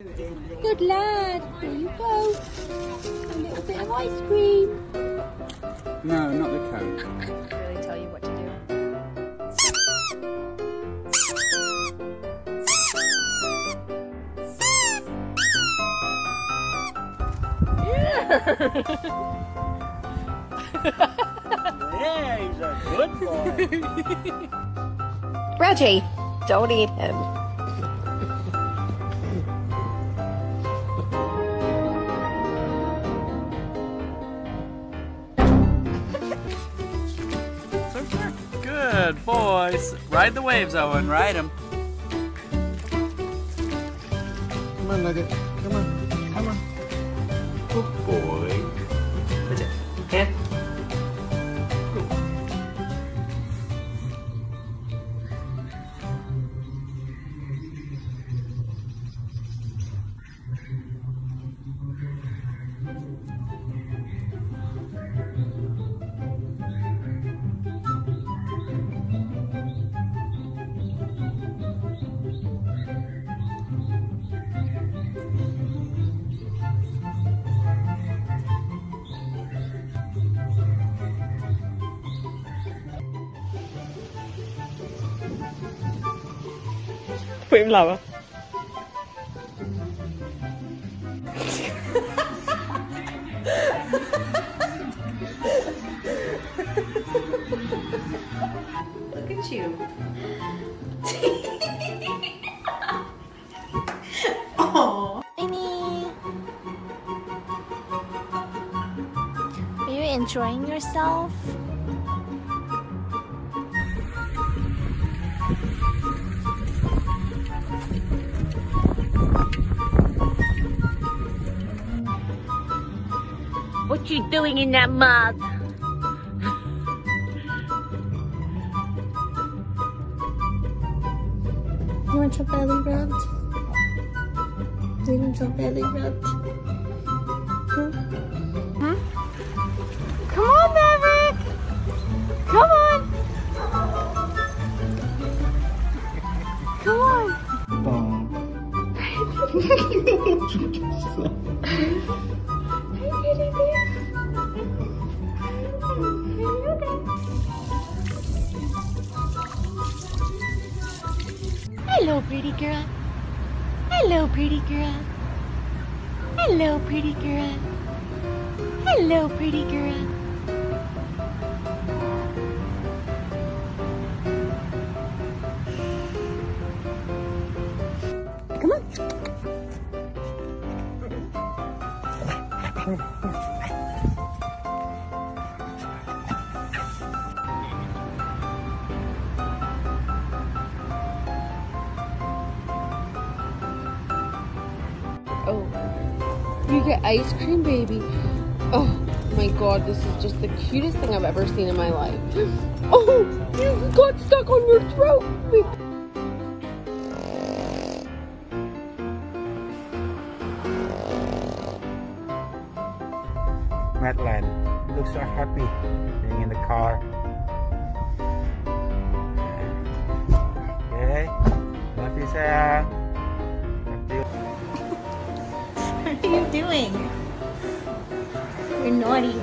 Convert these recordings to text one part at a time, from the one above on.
Good lad. There you go. A little bit of ice cream. No, not the cone. Really tell you what to do. Yeah, he's a good boy. Reggie, don't eat him. Good boys. Ride the waves, Owen. Ride them. Come on, Nugget. Come on. Come on. Good boy. Wait, lower. Look at you. oh. Amy. Are you enjoying yourself? You doing in that mud? You want your belly rubbed? You want your belly rubbed? Huh? Come on. Oh, you get ice cream, baby. Oh my god, this is just the cutest thing I've ever seen in my life. Oh, you got stuck on your throat. Happy being in the car. Okay. Love you, you. What are you doing? You're naughty.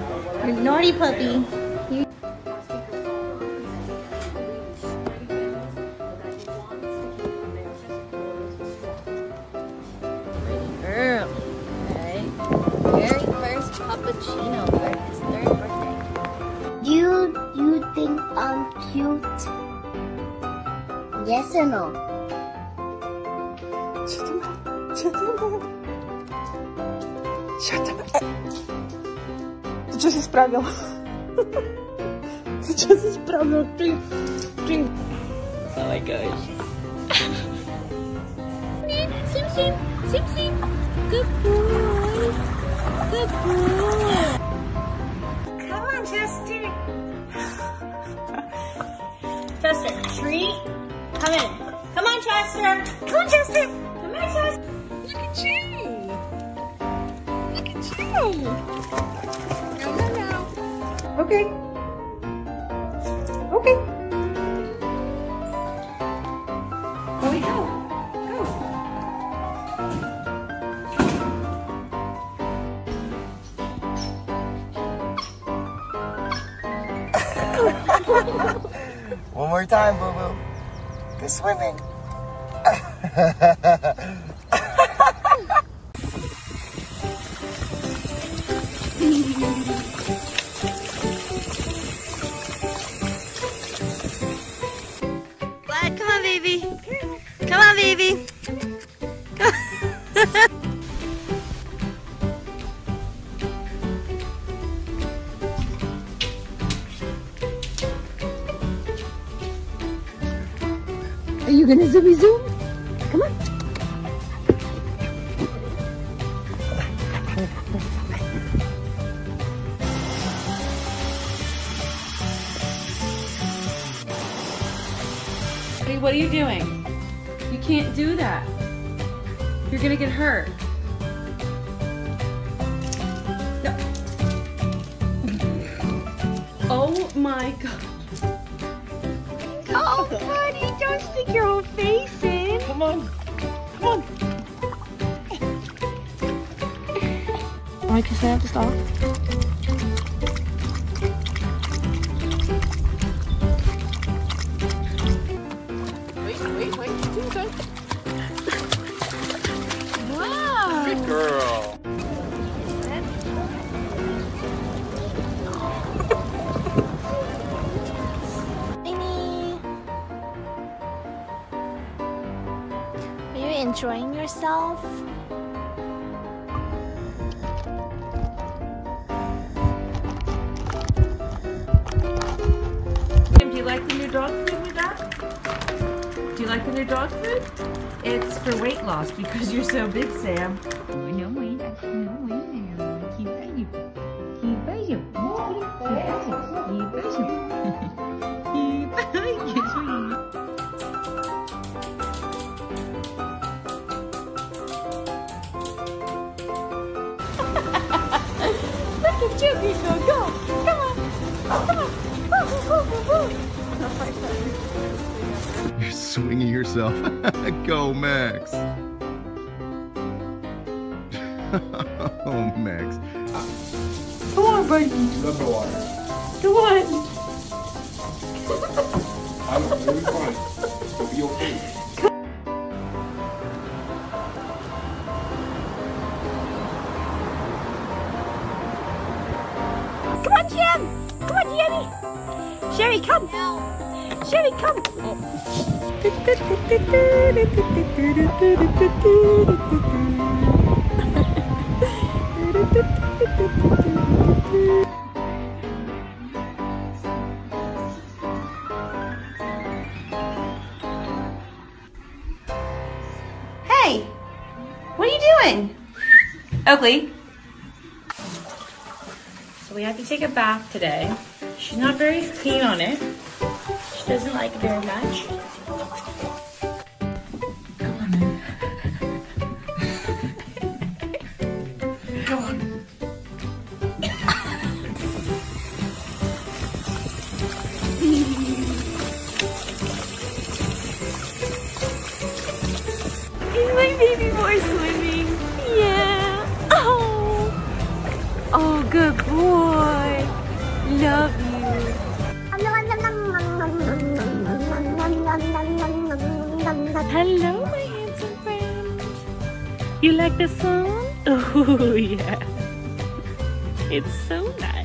You're naughty puppy. Ты что исправил? Ты что исправил? Ты, ты. Oh my gosh. Sim Sim, Sim Sim. Good boy. Good boy. Come on, Chester. Chester, treat. Come in. Come on, Chester. Come on, Chester. Come on, Chester. No! No, no. Okay. Okay. Go. Go. One more time, Boo Boo. Good swimming. Glad, come on, baby. Come on, baby. Are you gonna zoomy zoom? Come on. Hey, what are you doing? You can't do that. You're gonna get hurt. No. Oh my god. Oh, buddy, don't stick your own face in. Come on. Come on. Alright, because I have to stop. Enjoying yourself? Sam, do you like the new dog food we got? Do you like the new dog food? It's for weight loss because you're so big, Sam. Swinging yourself. Go, Max. oh, Max. Come on, buddy. Love the water. Come on. I'm really fine. It'll be okay. Come on, Jim. Come on, Jimmy. Sherry, come. Sherry, come. Oh. Hey, what are you doing? Oakley. So we have to take a bath today. She's not very keen on it. She doesn't like it very much. Is my baby boy swimming? Yeah. Oh. Oh, good boy. Love you. Hello, my handsome friend. You like the song? Oh, yeah. It's so nice.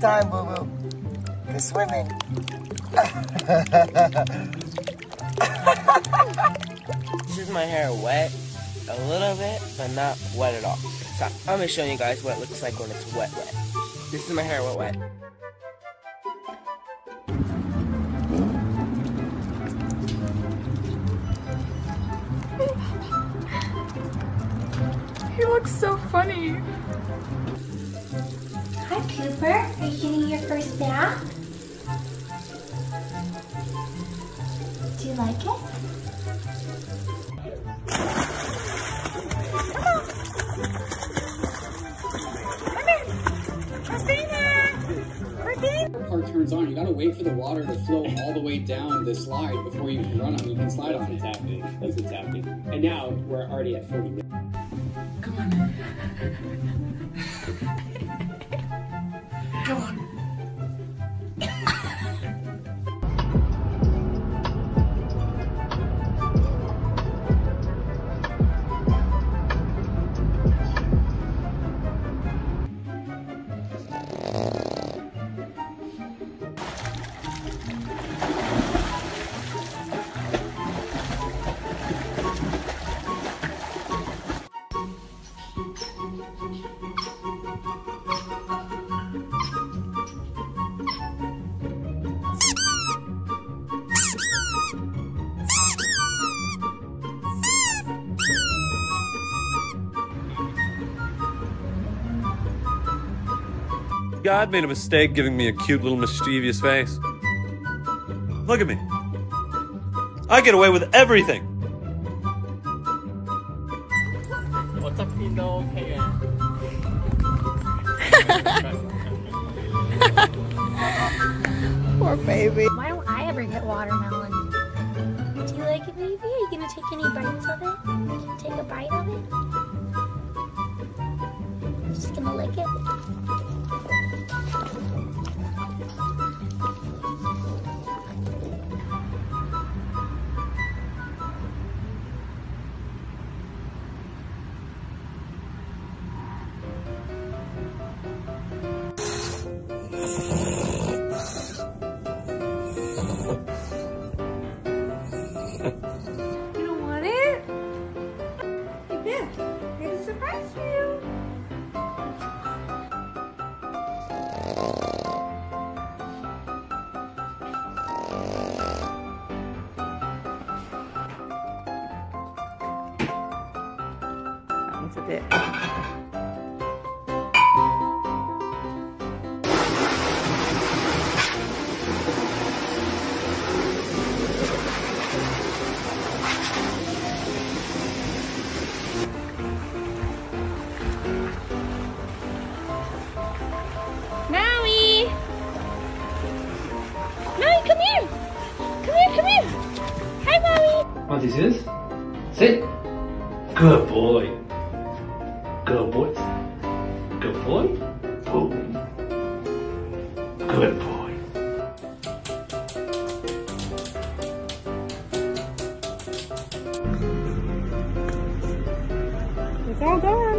Time, Boo Boo. Good swimming. this is my hair wet a little bit, but not wet at all. So I'm gonna show you guys what it looks like when it's wet wet. This is my hair wet wet. He looks so funny. Hi, Cooper. Are you getting your first bath? Do you like it? car turns on, you gotta wait for the water to flow all the way down the slide before you can run on. it. You can slide on it. That's happening. That's what's happening. And now we're already at 40 minutes. Come on. God made a mistake giving me a cute little mischievous face. Look at me. I get away with everything. Poor baby. Why don't I ever get watermelon? Do you like it, baby? Are you gonna take any bites of it? Can you take a bite of it? You're just gonna lick it? That one's a bit. Maui! Maui, come here! Come here, come here! Hi, Maui! What is this? Sit. Good boy. Good boy. Good boy. Boom. Good boy. It's all gone.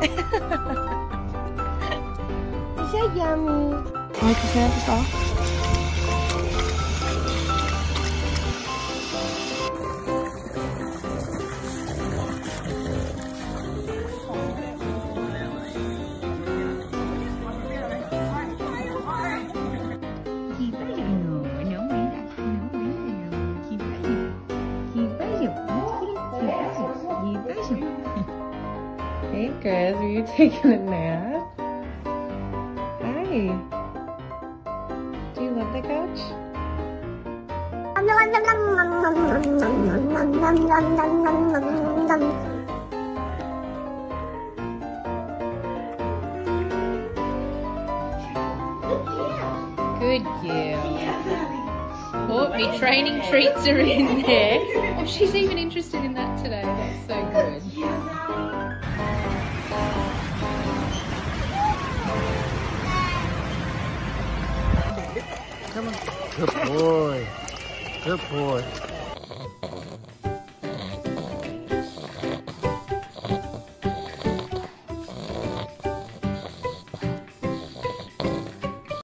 Is that yummy? Like you said, it's all. Chris, are you taking a nap? Hi. Do you love the couch? Good girl. Oh, me training treats are in there. Oh, she's even interested in that today. That's so good. Good boy. Good boy.